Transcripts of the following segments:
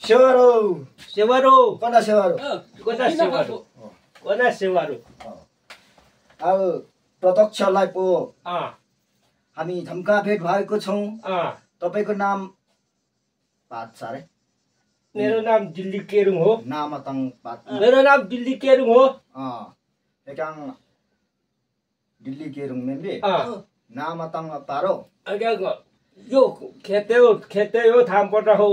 세월호 세월호 꺼나 세월호 꺼나 세월호 꺼나 세월호 अब प्रत्यक्षलाई पो अँ हामी धम्का भेट भएको छौँ अँ तपाईँको नाम पात अरे मेरो नाम दिल्ली केरुङ हो नामतङ पात मेरो नाम दिल्ली केरुङ हो अँ एकाङ दिल्ली केरुङ मेनले अँ नामतङ पारो अगाको यो खेते हो खेते हो थामबाट हो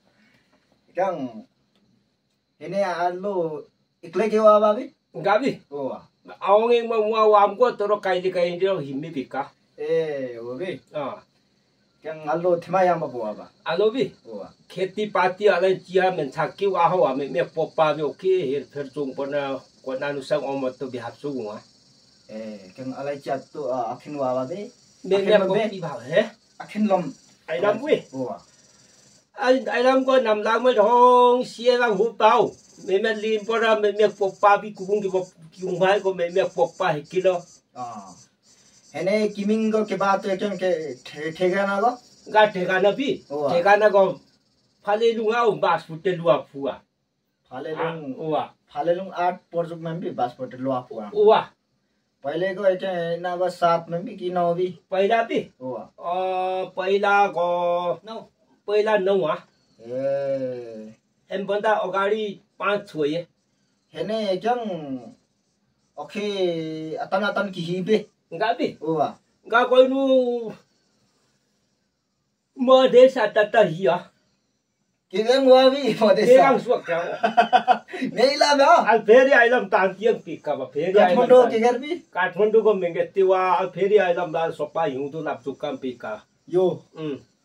वा एकाङ हेने आलो एक्लै के वा बाबे गाबी वा आऊंगे मैं वहाँ वाम को तोरो काइली काइली रो हिम्मी बिका ए हो बे हाँ एकाङ आलो थेमा यामा बुवा बा आलो भी वा खेती पाती अलग चिया में छाकी वाह हुआ में मैं पोपा भी ओके हेर फिर चुंग पना को नानु संग ओमत तो बिहार चुंग हुआ ए एकाङ अलाई च्यात तो आखिन वा बाबे मैं आखिर मैं में बे? पोपी भाव है आखिन लम आई नाम वे वा ai ai lam ko nam lang mai thong xie lang hu pao me me lim po ra me me popa bi ku bung ki bo kyung bai ko me me popa he kilo अँ हेने किमिङको के बात एकाङ के ठे ठेगाना ल ga ठेगाना भी Ủa. ठेगाना को फाले लुङा उ बास फुटे लुआ फुआ फालेलुङ उवा फालेलुङ आठ पर्जुकमा पनि बासपट्टि लोहा पुवा उवा पहिलेको एका नभए सातमा पनि कि नौ बि पहिला भी हो अ पहिला को नौ पहिला नौ हा ए एम भन्दा अगाडि पाँच छोए हेने एकाङ अखे अतन अतन कि हिबे ga भी हो ga ko nu mo de sa ta ta hi ha के गेम हुआ बि thế Madhes ang suak ka मेला भ्यो al फेरि आइलम तान तियङ पिक्का बा फेरि काठमाडौँ आइलम के गेर बि काठमाडौँको मेङ्गे वा al फेरि आइलम दा सोपा हिउँदो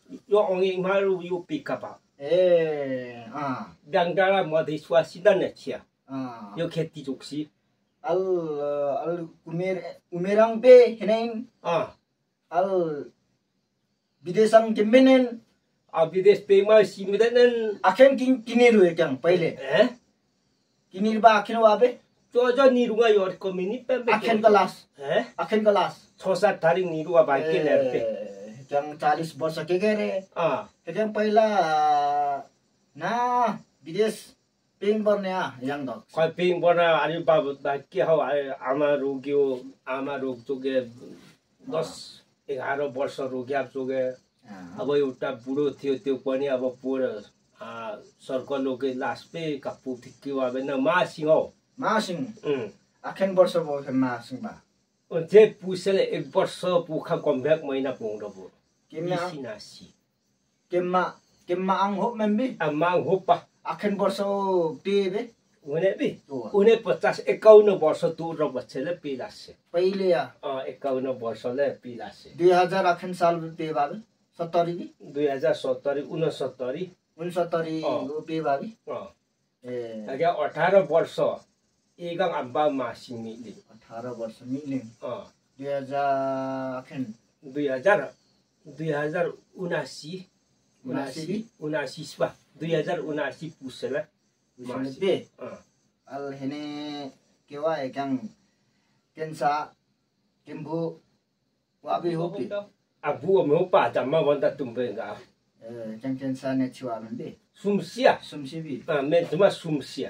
लाप्चु काम पिक्का यो उम् यो अङ्गे मारु यो पिक्का बा ए अँ डाङडाँडा मधेसवा सिधा नेछिया अँ यो खेती चुक्सी अल अल उमेर उमेरङ पे हेने अँ अल विदेशङ केम्बेनेन अब विदेश पेमा सिमिँदैनन् आखेन किन किनेरु एकाङ पहिले हे किनिर बा आखेन वाबे जो जो निरुवा यो कमिनी पेम्बे आखेन कलास हे आखेन कलास छ सात तारिक निरुवा बाइके ल्याम्पे एकाङ चालिस वर्ष के के रे एकाङ पहिला ना विदेश पेङ पर्ने याङ द खै पेङ बना अरे बाबु के हौ आमा रोग्यो आमा रोग चोगे दस एघार वर्ष रोग्या चोगे अब एउटा बुढो थियो त्यो पनि अब पोर सर्कलोकै लास्पे कापु थिक्यो अब न मासिङ हौ। मासिङ? आखेन वर्ष भयो फेरि मासिङ बा जे पुसेले एक वर्ष पुखा कम्भ्याक महिना पुग्दबो केमा नासी केमा केमा आङ हो मेम्बी? माग होप्पा आखेन वर्ष पेबे हुने बि? हो। उनी पचास एकाउन्न वर्ष दूर बच्चेले पिलासे पहिले एकाउन्न वर्षले पिलासे दुई हजार आखेन साल पे बाबे सत्तरी बि? दुई हजार सत्तरी उनसत्तरी। उनसत्तरी अँ। हो पे बाबी अँ। ए। अघि अठार वर्ष। एघ अब्बा मासिङ मिल् अठार वर्ष मिल् हजार दुई हजार उनासी उनासी उनासी दुई हजार उनासी पुसेर अलि के भ्याङ टेन्सा हो अब हामी पान्दा तुम्ब्याङ टेन्सा सुमसिया सुमसेबी मेमा सुमसिया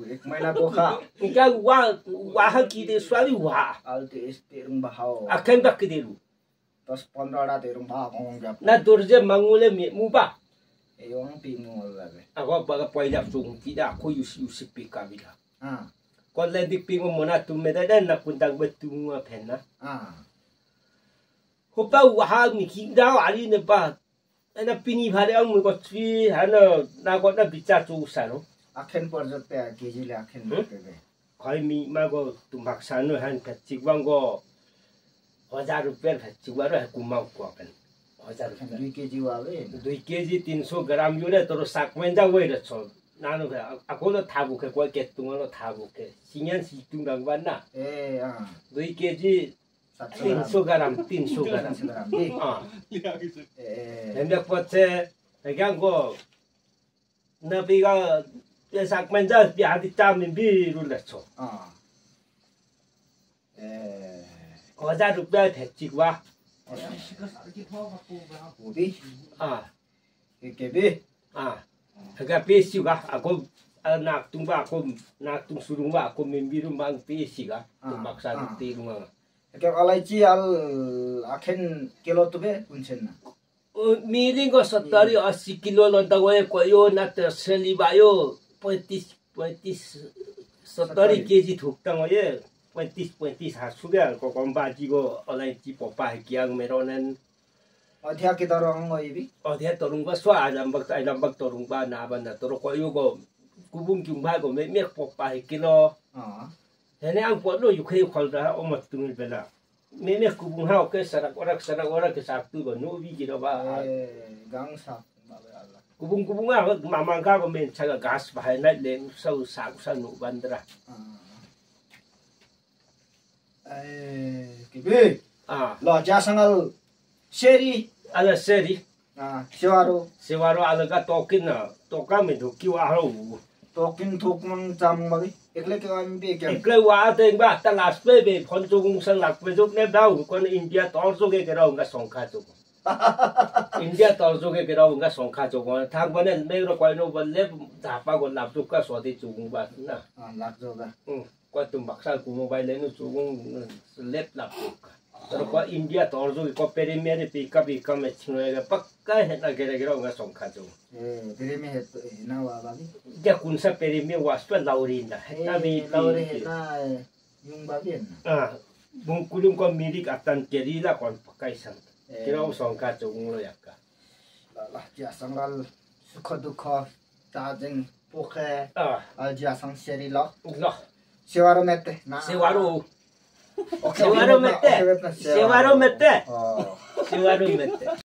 maina boha. ika wa waha ki de swali waha. Al de es te rumba hao, Akan bak deru. tos pondora terung bahau ngap. Na dorje mangule mi muba. Eyong pingol labe. Ako baga paila sung tida ko yusi yusi pika bila. Ah. ko le di pingo mona tumeda dan na kundang betunga penna. Ah. Hopa waha mi kinda ali ne ba. Ana pini bhare ang mu ko tri, hana na ko na bicha chu sa no. आखेन पर्छ त्यहाँ केजीले आखेन Hmm? पर्छ khoi mi ma go tumbak sanu han phachik wang go हजार रुपियाँ phachik wa ra kumau ko pen हजार रुपियाँ। दुई KG वाले दुई केजी तिन सौ ग्राम तर साकमेन जा वेर छ। नानु आको त थाहा कोही केतुङ न थाहा सिटुङ न। ए दुई केजी तिन सौ ग्राम तिन सौ gram. 예, 삭만자 ra được 땀인 비 룰레초. 아. à cái 룩배 대지와. 어디? 아. 이게비. 아. 그가 비시가 아고 nak tung ba akum nak tung surung ba akum mimbiru mang pesi ga maksa ti rumang ke kalai chi al akhen kilo tube unchen na meeting ko 70 80 kilo lon ta có yo nat seli ba yo पैँतिस पैँतिस सत्तरी KG थो ए पैँतिस पैँतिस हासुगे अलैँची पोपा है के मेरो अध्याङ्ब तोरुबा नभ मे कुबु किभागो मेमेक पोक्ो हेन पोलु युखै खाना मेमे कुबुङ वरक वरकै चार्ु नो भ kubung kubung nga ko mamang ka ko men chaga gas bahay na lem sa sak sa nu bandra. Ah. Eh kibe à ah. lo sang ở seri. À là seri. Ah sewaro sewaro ala ka tokin token mình me doki à ro token thok mang cham ma ekle ke an be ke ekle wa te ba ta las pe be phon chung sang lak pe juk ne dau kon india tor so e ke ke ra nga songkha juk 인디아 떨어지게 그러운가 송카 조건 당번에 메이로 과이노 벌레 다빠고 납죽가 소디 죽은 봤나 아 납죽가 응 과좀 막살 구모바일에는 죽은 랩 납죽가 그리고 인디아 떨어지게 거 페리메리 피카 피카 매치노에가 पक्का है ना गेरे गेरे उनका सोंखा जो ए पेरीमे है तो ना वाबागी या कुनसा पेरीमे wasp Lowry ना है ना मी लाउरी है ना yung babien ah bungkulung ko mirik atan kerila kon pakai sang 기농 성가 쪽으로 약간. 라라지아상갈 수커두커 짜증 포케 아지아상 세리러. 우러. 세와로 맺대. 세와로. 세와로 맺대. 세와로 맺대. 세와로 맺대.